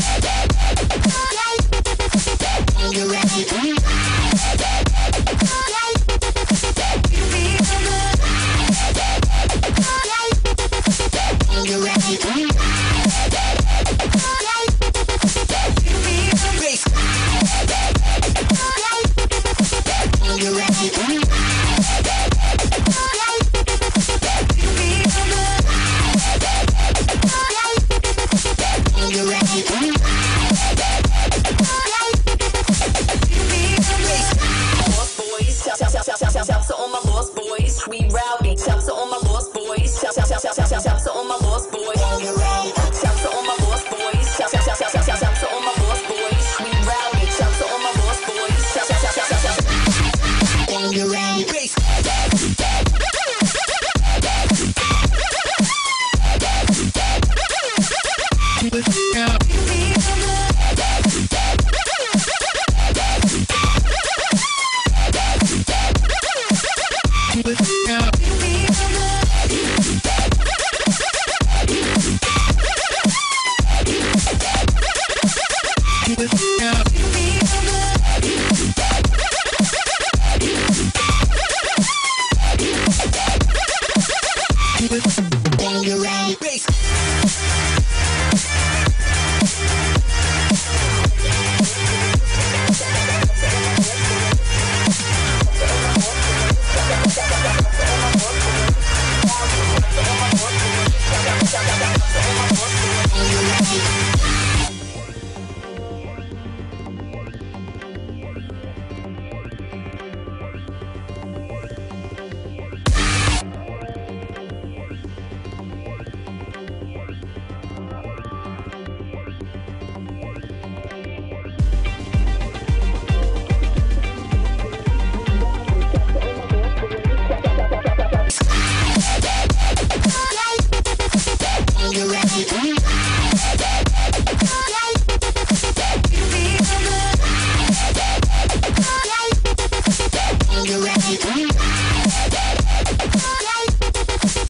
Lost We rowdy, shout to all my lost boys. Shout shout shout shout shout shout to all my lost boys. Shout to all my lost boys. Shout shout shout shout shout shout to all my lost boys. We rowdy, to all my lost boys. Shout shout shout shout Bang your right bass.